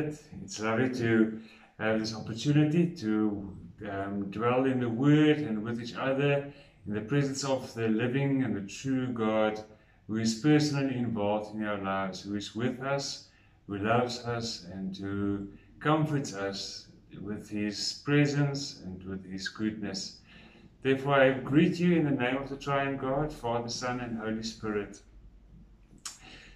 beloved. It's lovely to have this opportunity to um, dwell in the Word and with each other in the presence of the living and the true God who is personally involved in our lives, who is with us, who loves us, and who comforts us with His presence and with His goodness. Therefore, I greet you in the name of the Triune God, Father, Son, and Holy Spirit.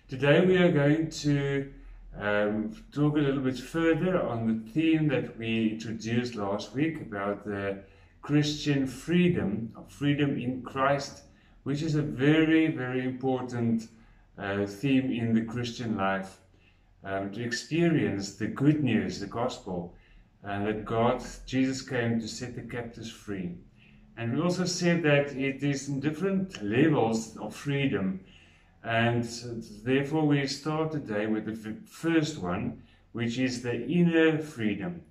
Today we are going to um, talk a little bit further on the theme that we introduced last week about the Christian freedom, freedom in Christ, which is a very, very important uh, theme in the Christian life. Um, to experience the good news, the gospel, and that God, Jesus came to set the captives free. And we also said that it is in different levels of freedom and therefore, we start today with the first one, which is the inner freedom,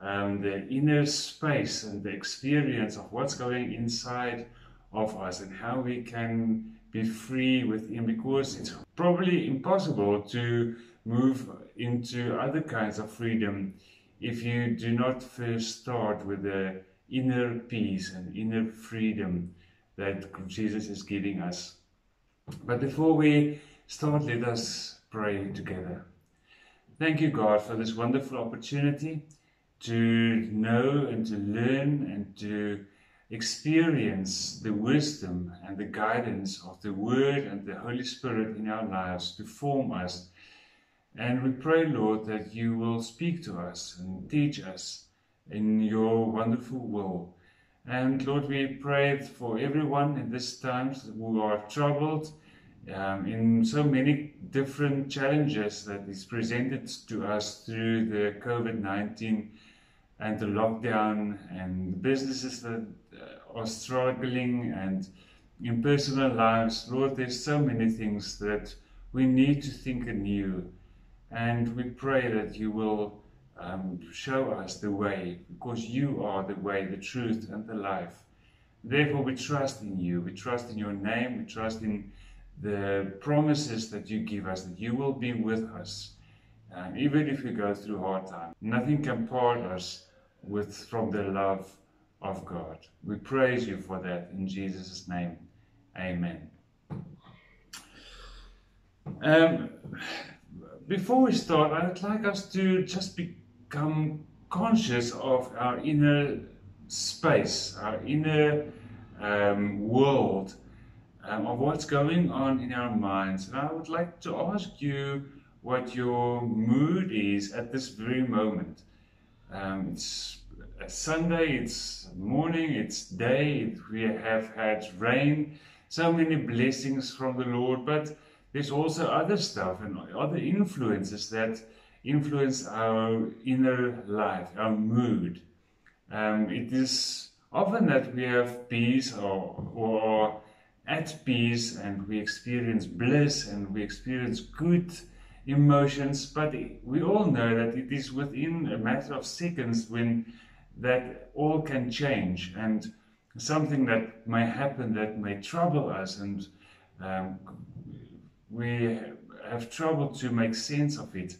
um, the inner space and the experience of what's going inside of us and how we can be free within, because it's probably impossible to move into other kinds of freedom if you do not first start with the inner peace and inner freedom that Jesus is giving us. But before we start, let us pray together. Thank you, God, for this wonderful opportunity to know and to learn and to experience the wisdom and the guidance of the Word and the Holy Spirit in our lives to form us. And we pray, Lord, that you will speak to us and teach us in your wonderful will and Lord, we pray for everyone in this times who are troubled um, in so many different challenges that is presented to us through the COVID-19 and the lockdown and businesses that uh, are struggling and in personal lives. Lord, there's so many things that we need to think anew. And we pray that you will um, show us the way, because you are the way, the truth, and the life. Therefore, we trust in you. We trust in your name. We trust in the promises that you give us, that you will be with us. And even if we go through hard times, nothing can part us with from the love of God. We praise you for that in Jesus' name. Amen. Um, before we start, I'd like us to just be become conscious of our inner space, our inner um, world, um, of what's going on in our minds. And I would like to ask you what your mood is at this very moment. Um, it's Sunday, it's morning, it's day, we have had rain, so many blessings from the Lord, but there's also other stuff and other influences that influence our inner life, our mood. Um, it is often that we have peace or, or at peace and we experience bliss and we experience good emotions, but we all know that it is within a matter of seconds when that all can change and something that may happen that may trouble us and um, we have trouble to make sense of it.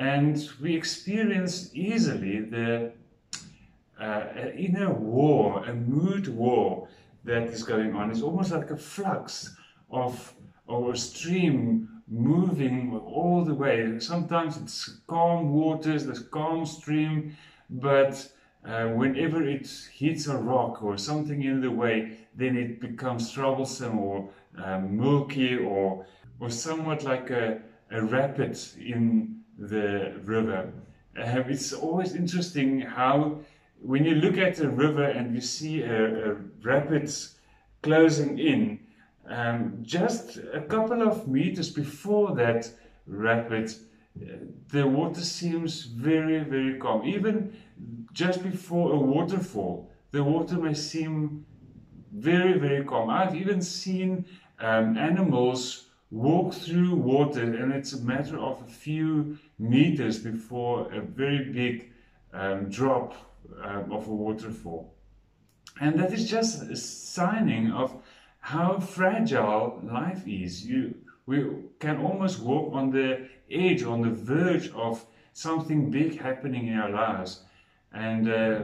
And we experience easily the uh, inner war, a mood war that is going on. It's almost like a flux of, of a stream moving all the way. Sometimes it's calm waters, this calm stream, but uh, whenever it hits a rock or something in the way, then it becomes troublesome or um, milky or, or somewhat like a, a rapid in the river. Uh, it's always interesting how when you look at a river and you see a, a rapids closing in, um, just a couple of meters before that rapid, uh, the water seems very, very calm. Even just before a waterfall, the water may seem very, very calm. I've even seen um, animals walk through water and it's a matter of a few meters before a very big um, drop um, of a waterfall. And that is just a signing of how fragile life is. You We can almost walk on the edge, on the verge of something big happening in our lives. And, uh,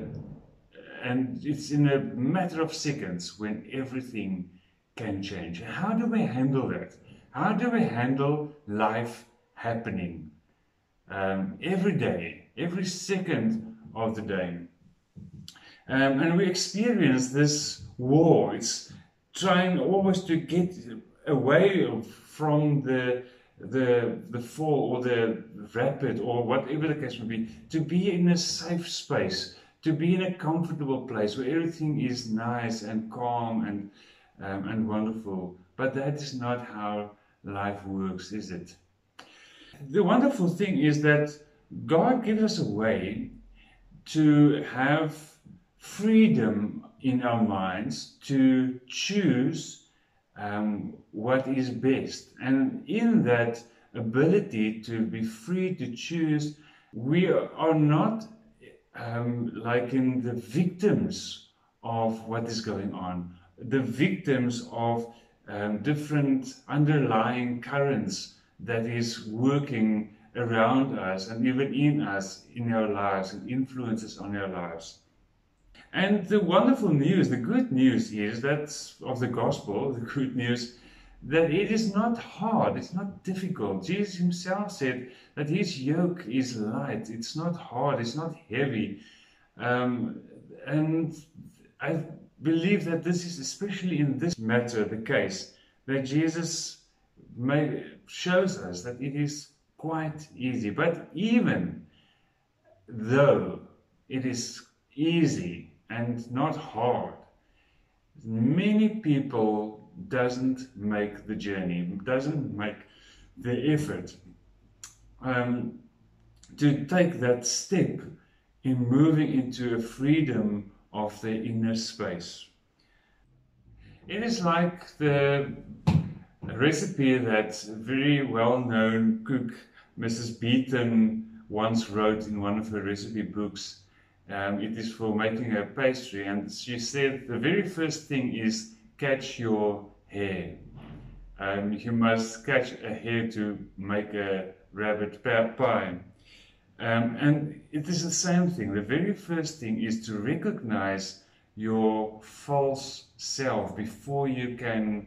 and it's in a matter of seconds when everything can change. How do we handle that? How do we handle life happening um, every day, every second of the day? Um, and we experience this war. It's trying always to get away from the the the fall or the rapid or whatever the case may be, to be in a safe space, to be in a comfortable place where everything is nice and calm and um, and wonderful. But that is not how life works, is it? The wonderful thing is that God gives us a way to have freedom in our minds to choose um, what is best. And in that ability to be free to choose, we are not um, like in the victims of what is going on, the victims of um, different underlying currents that is working around us and even in us in our lives and influences on our lives. And the wonderful news, the good news is that of the gospel, the good news, that it is not hard, it's not difficult. Jesus himself said that his yoke is light, it's not hard, it's not heavy. Um, and I believe that this is especially in this matter the case, that Jesus may, shows us that it is quite easy. But even though it is easy, and not hard. Many people doesn't make the journey, doesn't make the effort um, to take that step in moving into a freedom of their inner space. It is like the recipe that very well-known cook Mrs. Beeton once wrote in one of her recipe books um, it is for making a pastry. And she said the very first thing is catch your hare. Um, you must catch a hare to make a rabbit pie. Um, and it is the same thing. The very first thing is to recognize your false self before you can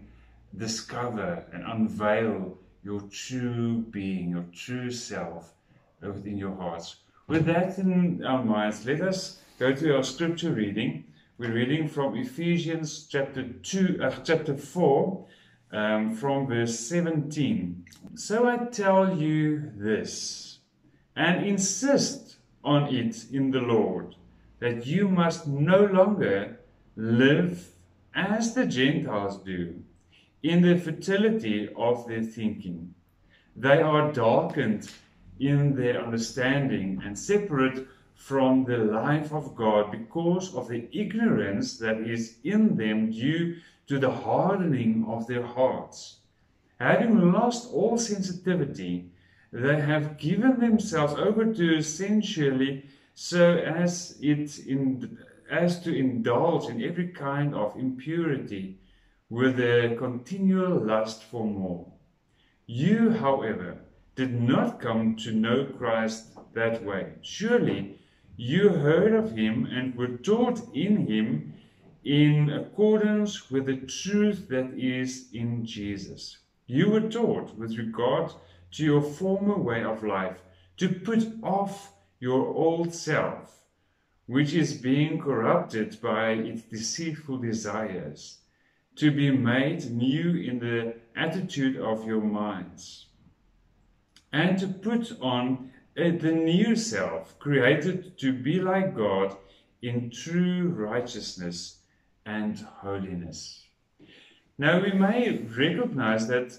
discover and unveil your true being, your true self within your hearts. With that in our minds, let us go to our scripture reading. We're reading from Ephesians chapter 2, uh, chapter 4, um, from verse 17. So I tell you this, and insist on it in the Lord, that you must no longer live as the Gentiles do, in the fertility of their thinking. They are darkened in their understanding and separate from the life of God because of the ignorance that is in them due to the hardening of their hearts. Having lost all sensitivity, they have given themselves over to essentially so as it in, as to indulge in every kind of impurity with a continual lust for more. You, however, did not come to know Christ that way. Surely you heard of him and were taught in him in accordance with the truth that is in Jesus. You were taught with regard to your former way of life to put off your old self, which is being corrupted by its deceitful desires, to be made new in the attitude of your minds and to put on uh, the new self, created to be like God in true righteousness and holiness. Now, we may recognize that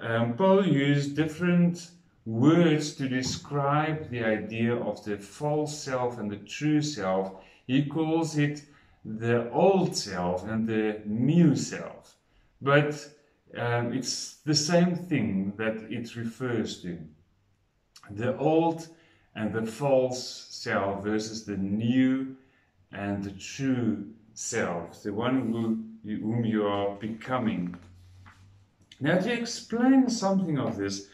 um, Paul used different words to describe the idea of the false self and the true self. He calls it the old self and the new self. But um, it's the same thing that it refers to. The old and the false self versus the new and the true self, the one who, whom you are becoming. Now, to explain something of this,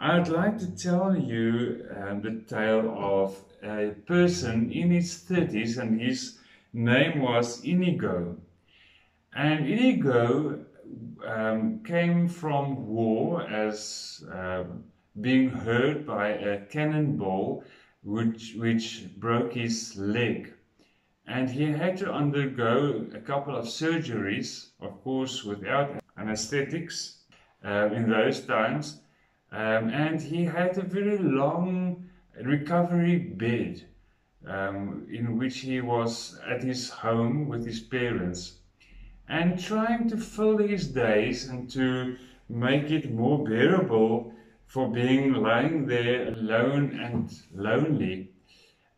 I'd like to tell you um, the tale of a person in his 30s, and his name was Inigo. And Inigo um, came from war as uh, being hurt by a cannonball which, which broke his leg. And he had to undergo a couple of surgeries, of course, without anesthetics uh, in those times. Um, and he had a very long recovery bed um, in which he was at his home with his parents and trying to fill his days and to make it more bearable for being lying there alone and lonely,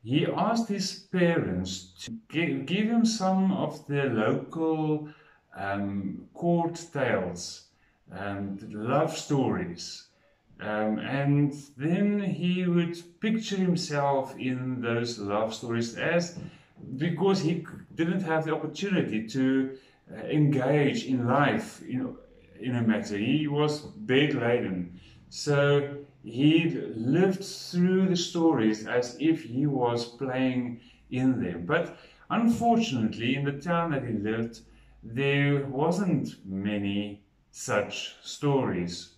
he asked his parents to give, him some of the local um, court tales and love stories. Um, and then he would picture himself in those love stories as because he didn't have the opportunity to uh, engage in life in, in a matter. He was bedridden. So he lived through the stories as if he was playing in them. But unfortunately, in the town that he lived, there wasn't many such stories.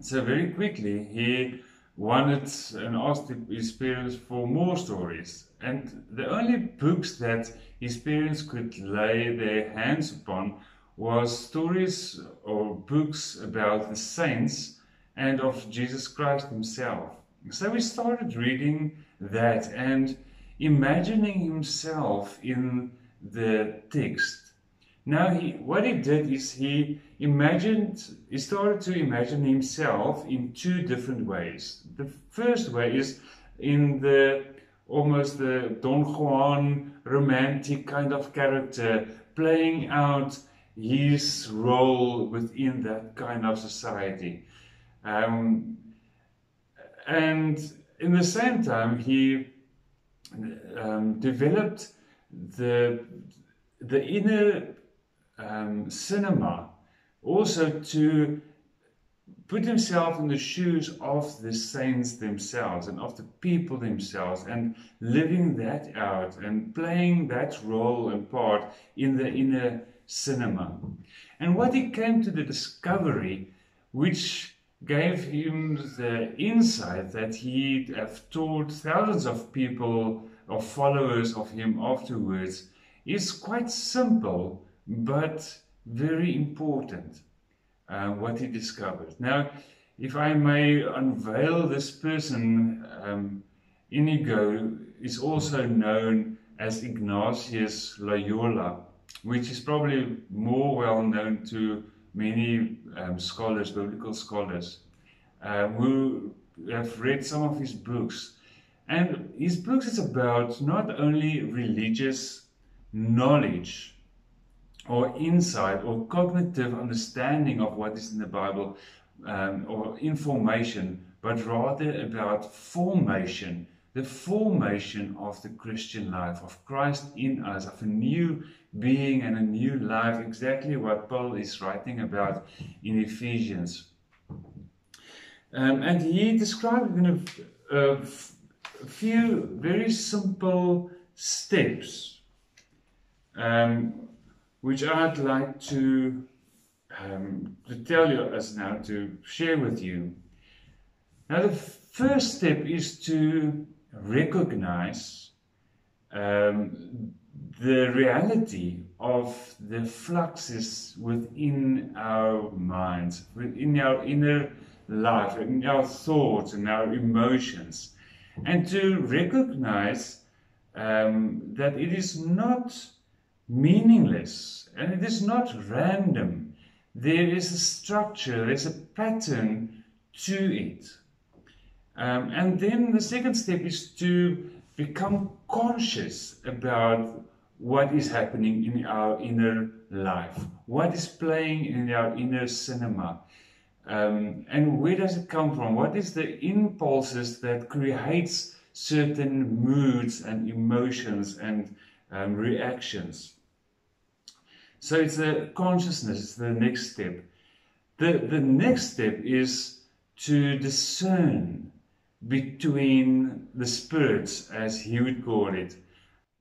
So very quickly, he wanted and asked his parents for more stories. And the only books that his parents could lay their hands upon was stories or books about the saints and of Jesus Christ himself. So we started reading that and imagining himself in the text. Now, he, what he did is he imagined, he started to imagine himself in two different ways. The first way is in the almost the Don Juan romantic kind of character, playing out his role within that kind of society. Um, and in the same time, he um, developed the, the inner um, cinema also to put himself in the shoes of the saints themselves and of the people themselves and living that out and playing that role and part in the inner cinema. And what he came to the discovery, which gave him the insight that he'd have taught thousands of people or followers of him afterwards, is quite simple but very important uh, what he discovered. Now, if I may unveil this person, um, Inigo is also known as Ignatius Loyola, which is probably more well known to many um, scholars, biblical scholars, uh, who have read some of his books. And his books is about not only religious knowledge, or insight or cognitive understanding of what is in the Bible um, or information, but rather about formation, the formation of the Christian life, of Christ in us, of a new being and a new life, exactly what Paul is writing about in Ephesians. Um, and he described in a, a few very simple steps. Um, which I'd like to, um, to tell you as now, to share with you. Now, the first step is to recognize um, the reality of the fluxes within our minds, within our inner life, in our thoughts and our emotions, and to recognize um, that it is not meaningless and it is not random. There is a structure, there's a pattern to it. Um, and then the second step is to become conscious about what is happening in our inner life, what is playing in our inner cinema, um, and where does it come from? What is the impulses that creates certain moods and emotions and um, reactions? So it's a consciousness, it's the next step. The, the next step is to discern between the spirits, as he would call it.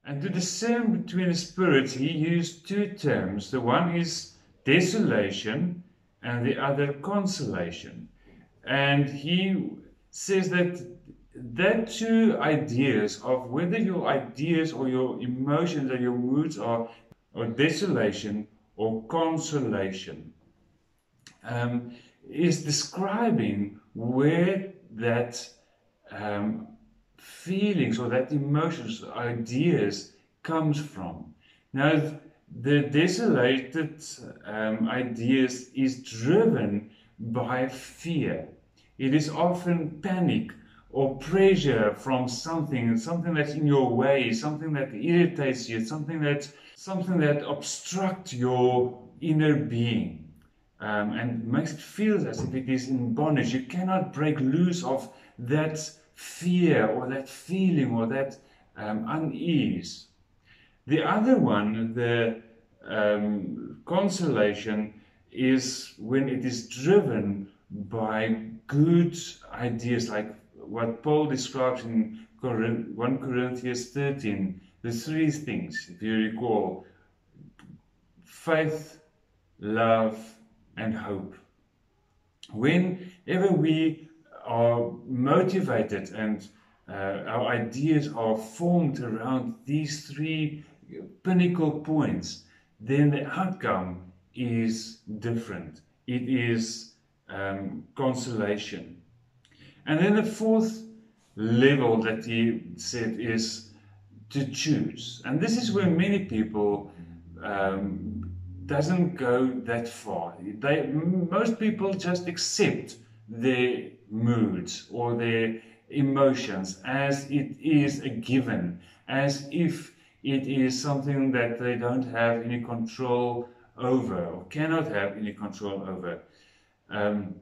And to discern between the spirits, he used two terms. The one is desolation, and the other consolation. And he says that that two ideas of whether your ideas or your emotions or your moods are, are desolation or consolation um, is describing where that um, feelings or that emotions, ideas comes from. Now, the desolated um, ideas is driven by fear. It is often panic or pressure from something, something that's in your way, something that irritates you, something that something that obstructs your inner being. Um, and makes it feel as if it is in bondage. You cannot break loose of that fear or that feeling or that um, unease. The other one, the um, consolation, is when it is driven by good ideas, like what Paul describes in 1 Corinthians 13, the three things, if you recall faith, love, and hope. Whenever we are motivated and uh, our ideas are formed around these three pinnacle points, then the outcome is different. It is um, consolation. And then the fourth level that he said is to choose. And this is where many people um, doesn't go that far. They, most people just accept their moods or their emotions as it is a given, as if it is something that they don't have any control over or cannot have any control over. Um,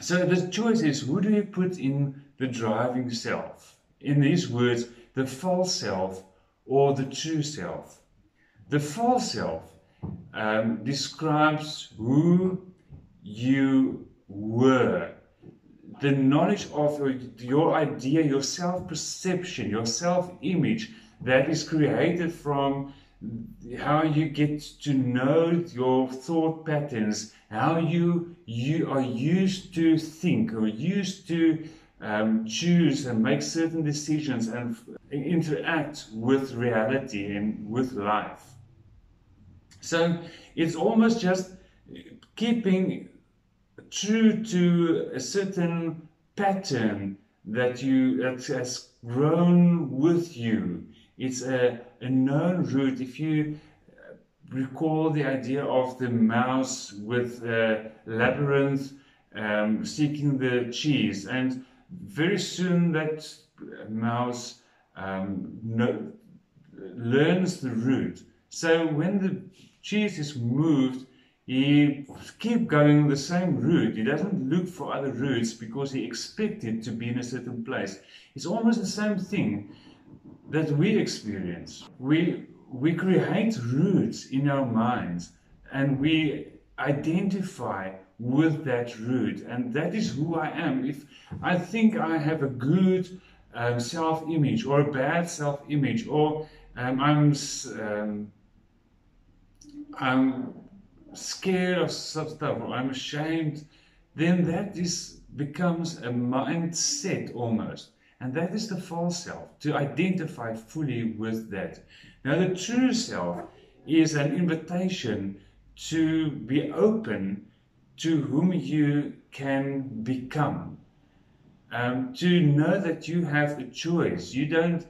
so the choice is who do you put in the driving self? In these words, the false self or the true self. The false self um, describes who you were the knowledge of your idea, your self perception, your self image that is created from how you get to know your thought patterns, how you you are used to think or used to um, choose and make certain decisions and interact with reality and with life. So it's almost just keeping true to a certain pattern that you that has grown with you. It's a, a known route. If you uh, recall the idea of the mouse with a labyrinth um, seeking the cheese, and very soon that mouse um, no, learns the route. So when the cheese is moved, he keep going the same route. He doesn't look for other routes because he expected to be in a certain place. It's almost the same thing that we experience. We we create roots in our minds and we identify with that root. and that is who I am. If I think I have a good um, self-image or a bad self-image or um, I'm um, I'm scared of some stuff or I'm ashamed, then that is becomes a mindset almost. And that is the false self, to identify fully with that. Now, the true self is an invitation to be open to whom you can become. Um, to know that you have a choice. You don't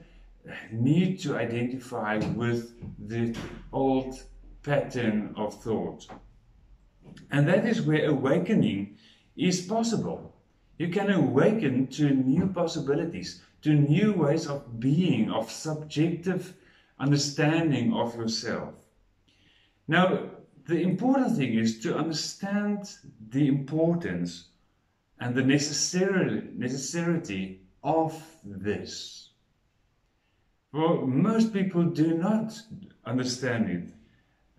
need to identify with the old pattern of thought. And that is where awakening is possible. You can awaken to new possibilities, to new ways of being, of subjective understanding of yourself. Now, the important thing is to understand the importance and the necessity of this. For most people do not understand it.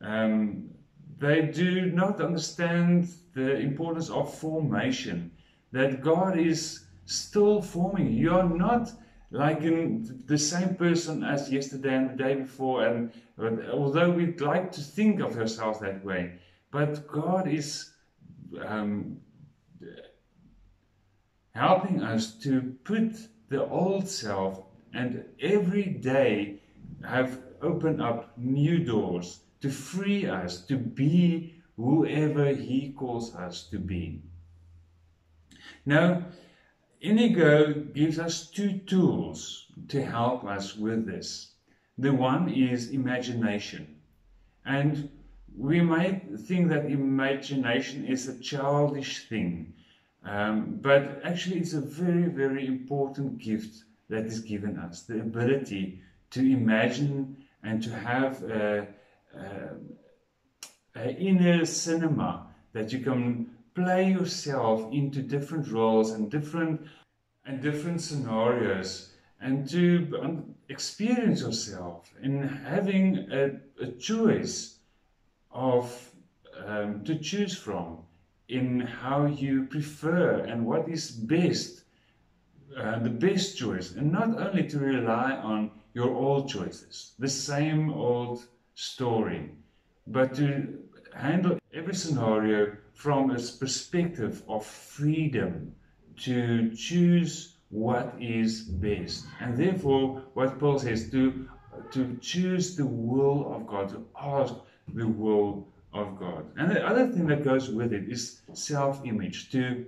Um, they do not understand the importance of formation, that God is still forming. You are not like in the same person as yesterday and the day before, and although we'd like to think of ourselves that way, but God is um, helping us to put the old self and every day have opened up new doors to free us to be whoever He calls us to be. Now, Inigo gives us two tools to help us with this. The one is imagination. And we might think that imagination is a childish thing, um, but actually it's a very, very important gift that is given us the ability to imagine and to have a, a, a inner cinema that you can play yourself into different roles and different and different scenarios and to um, experience yourself in having a, a choice of um, to choose from in how you prefer and what is best uh, the best choice and not only to rely on your old choices the same old story but to handle every scenario from a perspective of freedom to choose what is best. And therefore, what Paul says, to, to choose the will of God, to ask the will of God. And the other thing that goes with it is self image, to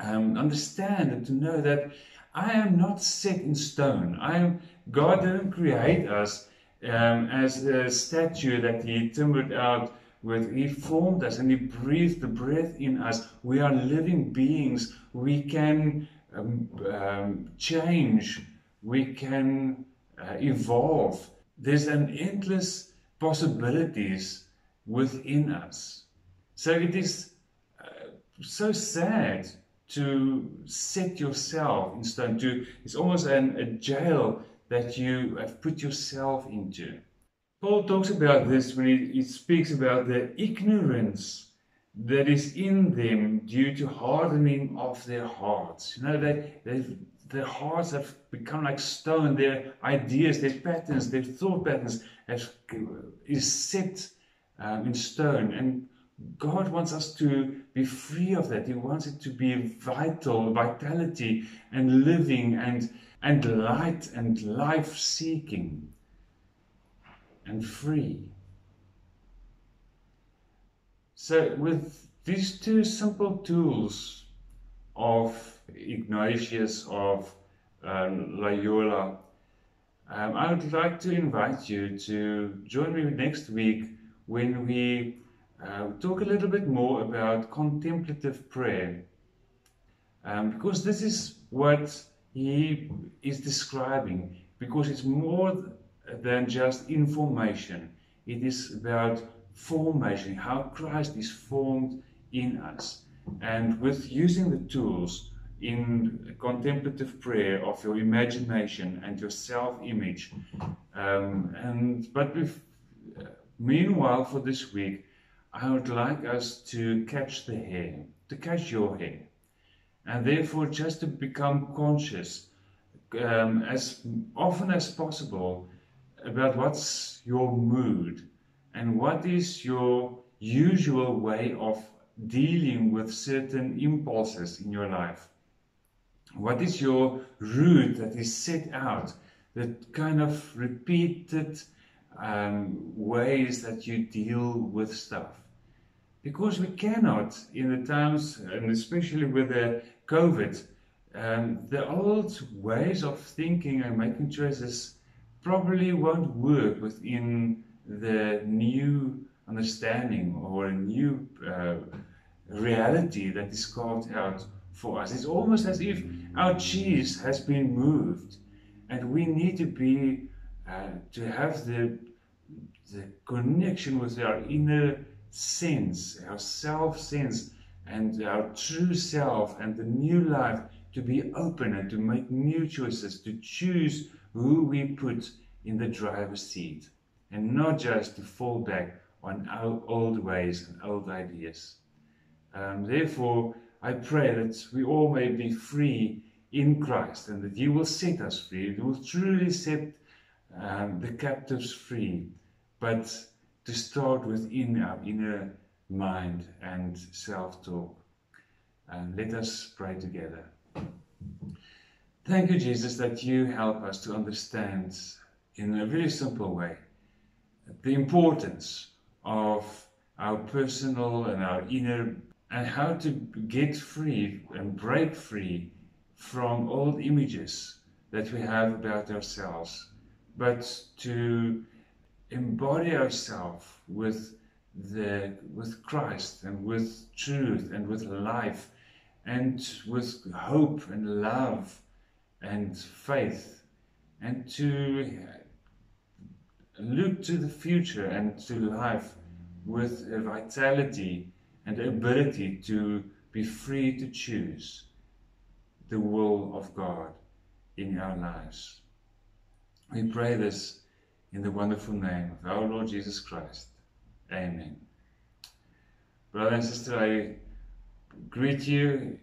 um, understand and to know that I am not set in stone. I am, God didn't create us um, as a statue that He timbered out with. He formed us and He breathed the breath in us. We are living beings. We can um, um, change. We can uh, evolve. There's an endless possibilities within us. So it is uh, so sad to set yourself in stone. To it's almost an, a jail that you have put yourself into. Paul talks about this when he, he speaks about the ignorance that is in them due to hardening of their hearts. You know, they, their hearts have become like stone. Their ideas, their patterns, their thought patterns have, is set um, in stone. And God wants us to be free of that. He wants it to be vital, vitality, and living, and and light, and life-seeking, and free. So, with these two simple tools of Ignatius of um, Loyola, um, I would like to invite you to join me next week when we uh, talk a little bit more about contemplative prayer. Um, because this is what he is describing, because it's more than just information, it is about formation, how Christ is formed in us. And with using the tools in contemplative prayer of your imagination and your self image, um, and but meanwhile, for this week, I would like us to catch the hare, to catch your hare, and therefore just to become conscious um, as often as possible about what's your mood and what is your usual way of dealing with certain impulses in your life. What is your route that is set out, that kind of repeated um, ways that you deal with stuff? Because we cannot, in the times, and especially with the COVID, um, the old ways of thinking and making choices probably won't work within the new understanding or a new uh, reality that is carved out for us. It's almost as if our cheese has been moved, and we need to be uh, to have the the connection with our inner sense, our self sense, and our true self, and the new life to be open and to make new choices, to choose who we put in the driver's seat and not just to fall back on our old ways and old ideas. Um, therefore, I pray that we all may be free in Christ and that you will set us free. You will truly set um, the captives free, but to start within our inner mind and self talk. And let us pray together. Thank you, Jesus, that you help us to understand in a really simple way the importance of our personal and our inner and how to get free and break free from old images that we have about ourselves, but to embody ourselves with the with Christ and with truth and with life and with hope and love and faith and to look to the future and to life with a vitality and ability to be free to choose the will of God in our lives. We pray this in the wonderful name of our Lord Jesus Christ. Amen. Brother and sister, I greet you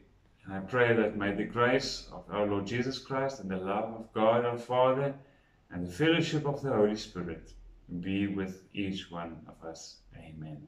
and I pray that may the grace of our Lord Jesus Christ and the love of God our Father and the fellowship of the Holy Spirit be with each one of us. Amen.